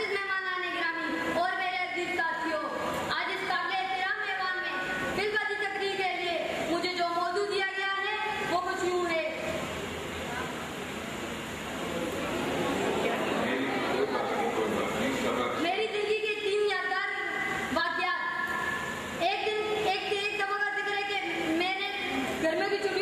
अज़ीज़ मेहमान आने ग्रामी और मेरे अज़ीज़ साथियों, आज इस काबिल एहतराम मेहमान में फिल्मी तकरीर के लिए मुझे जो मौजूद दिया गया है, वो कुछ यूँ है। मेरी ज़िंदगी के तीन यादगार वाकयात। एक दिन एक एक दफ़ा का ज़िक्र है कि मैंने घर में भी चुनी